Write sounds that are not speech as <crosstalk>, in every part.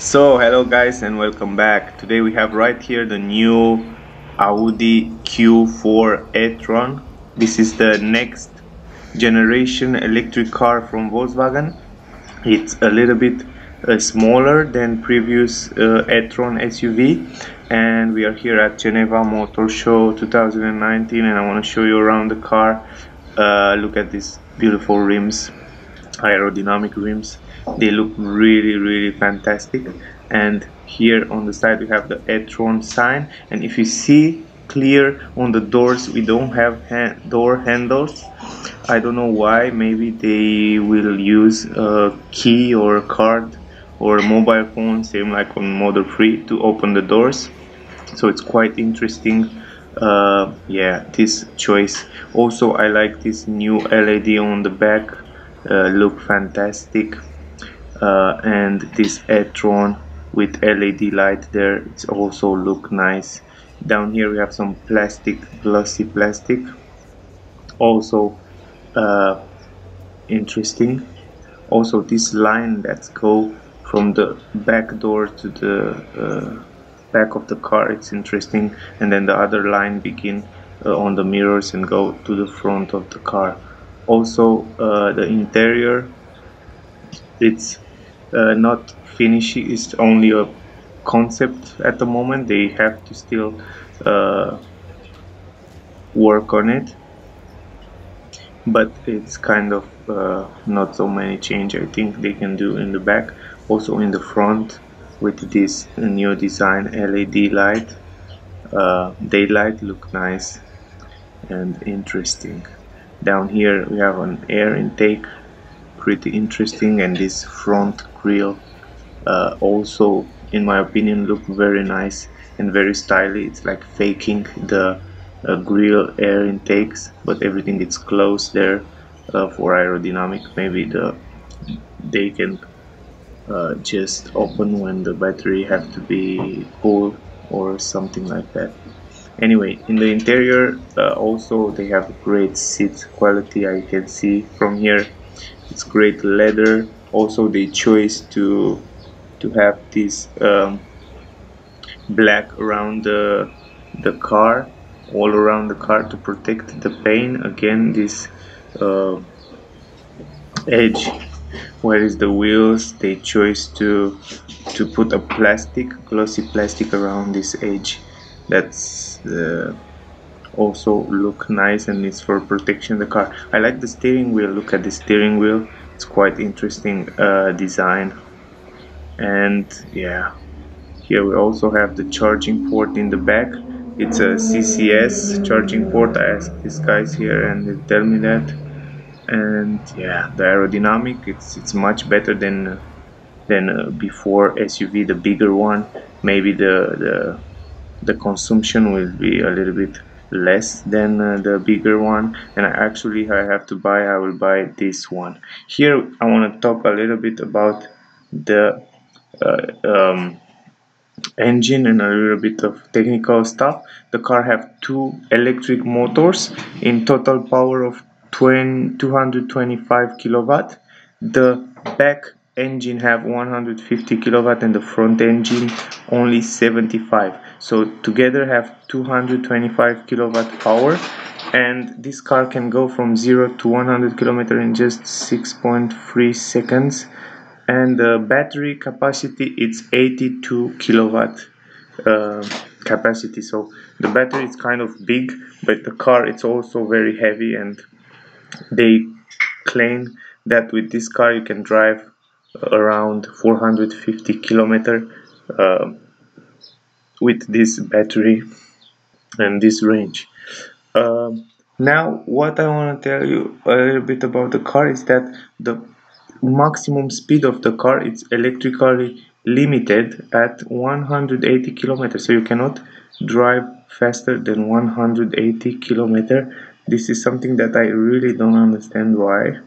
So hello guys and welcome back. Today we have right here the new Audi Q4 e-tron. This is the next generation electric car from Volkswagen. It's a little bit uh, smaller than previous uh, e-tron SUV and we are here at Geneva Motor Show 2019 and I want to show you around the car. Uh, look at these beautiful rims, aerodynamic rims they look really really fantastic. And here on the side we have the e-tron sign. And if you see clear on the doors we don't have door handles. I don't know why. Maybe they will use a key or a card or a mobile phone same like on Model 3 to open the doors. So it's quite interesting. Uh, yeah this choice. Also I like this new LED on the back. Uh, look fantastic uh, and this e-tron with LED light there it's also look nice. Down here we have some plastic glossy plastic. Also uh, interesting. Also this line that's go from the back door to the uh, back of the car it's interesting. And then the other line begin uh, on the mirrors and go to the front of the car. Also uh, the interior it's uh, not finishing is only a concept at the moment. They have to still uh, work on it. But it's kind of uh, not so many change I think they can do in the back. Also in the front with this new design LED light. Uh, daylight look nice and interesting. Down here we have an air intake pretty interesting and this front grill uh, also in my opinion look very nice and very stylish. It's like faking the uh, grill air intakes but everything is closed there uh, for aerodynamic. Maybe the they can uh, just open when the battery have to be full or something like that. Anyway in the interior uh, also they have great seat quality I can see from here it's great leather. Also they chose to to have this um, black around the the car all around the car to protect the paint. Again this uh, edge where is the wheels they chose to to put a plastic glossy plastic around this edge. That's uh, also look nice and it's for protection the car. I like the steering wheel. Look at the steering wheel. It's quite interesting uh, design. And yeah. Here we also have the charging port in the back. It's a CCS charging port. I asked these guys here and they tell me that. And yeah the aerodynamic it's it's much better than than uh, before SUV the bigger one. Maybe the the the consumption will be a little bit less than uh, the bigger one and I actually I have to buy I will buy this one. Here I want to talk a little bit about the uh, um, engine and a little bit of technical stuff. The car have two electric motors in total power of 20, 225 kilowatt. The back engine have 150 kilowatt and the front engine only 75 so together have 225 kilowatt power. And this car can go from 0 to 100 kilometer in just 6.3 seconds. And the battery capacity it's 82 kilowatt uh, capacity. So the battery is kind of big but the car it's also very heavy. And they claim that with this car you can drive around 450 kilometer uh, with this battery and this range. Um, now what I want to tell you a little bit about the car is that the maximum speed of the car is electrically limited at 180 kilometers so you cannot drive faster than 180 kilometer. This is something that I really don't understand why.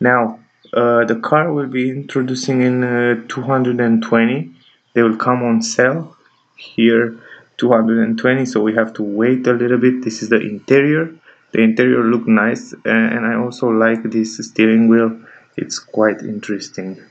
Now uh, the car will be introducing in uh, 220 they will come on sale here 220 so we have to wait a little bit. This is the interior. The interior look nice and I also like this steering wheel. It's quite interesting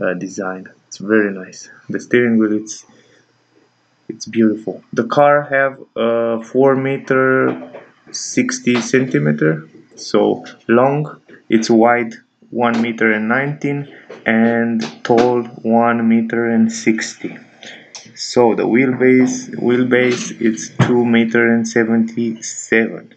uh, design. It's very nice. The steering wheel it's it's beautiful. The car have a 4 meter 60 centimeter so long. It's wide 1 meter and 19 and tall 1 meter and 60 so the wheelbase wheelbase it's 2 meter and 77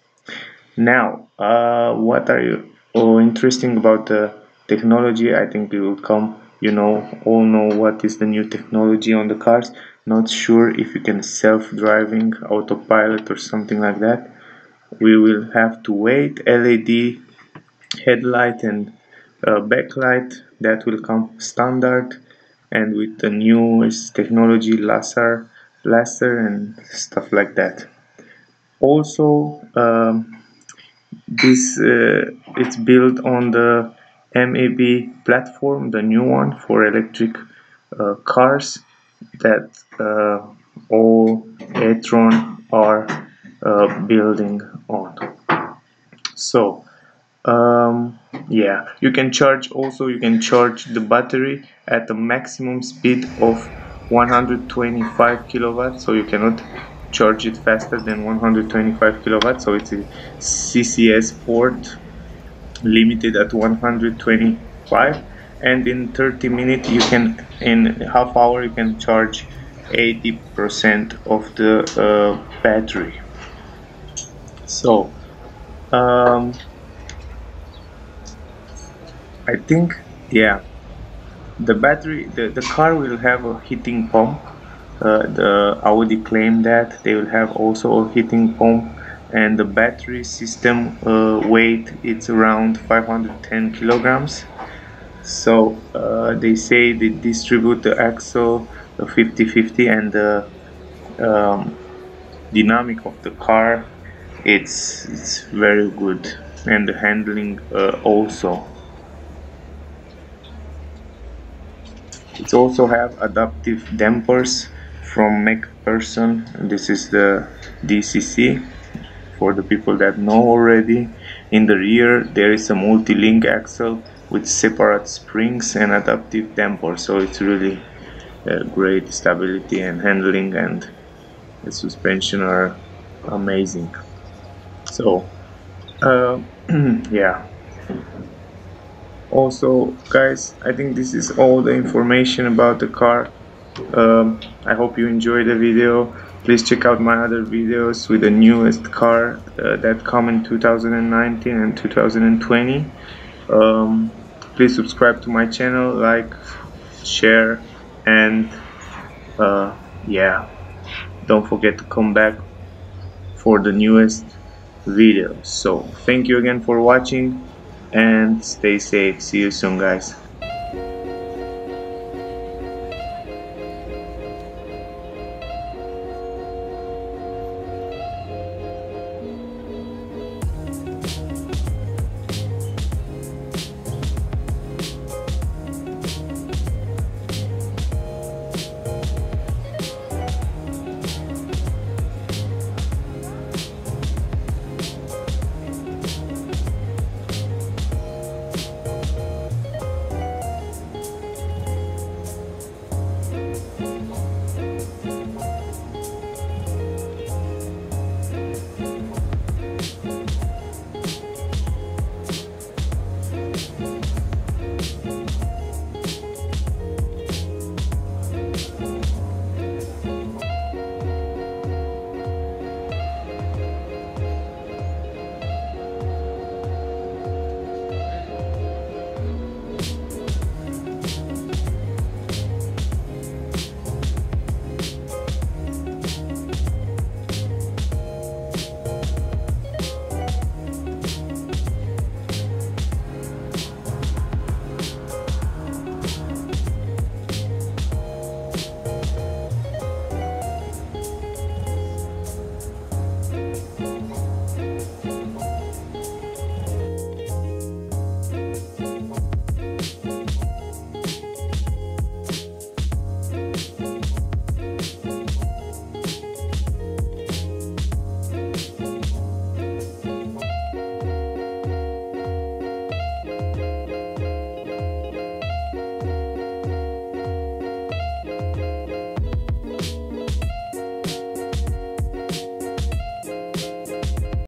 now uh, what are you oh, interesting about the technology? I think it will come you know all know what is the new technology on the cars. Not sure if you can self-driving autopilot or something like that. We will have to wait LED headlight and uh, backlight that will come standard and with the newest technology laser laser and stuff like that. Also um, this uh, it's built on the MEB platform the new one for electric uh, cars that uh, all e-tron are uh, building on. So um, yeah. You can charge also you can charge the battery at the maximum speed of 125 kilowatts so you cannot charge it faster than 125 kilowatts so it's a CCS port limited at 125 and in 30 minutes you can in half hour you can charge 80% of the uh, battery. So um, I think yeah. The battery the, the car will have a heating pump. Uh, the Audi claim that they will have also a heating pump. And the battery system uh, weight it's around 510 kilograms. So uh, they say they distribute the axle 50-50 and the um, dynamic of the car it's it's very good. And the handling uh, also it also have adaptive dampers from MacPherson. This is the DCC for the people that know already in the rear there is a multi-link axle with separate springs and adaptive damper. So it's really uh, great stability and handling and the suspension are amazing. So uh, <clears throat> yeah also guys I think this is all the information about the car. Um, I hope you enjoyed the video. Please check out my other videos with the newest car uh, that come in 2019 and 2020 um, please subscribe to my channel like share and uh, yeah. Don't forget to come back for the newest videos so thank you again for watching and stay safe. See you soon guys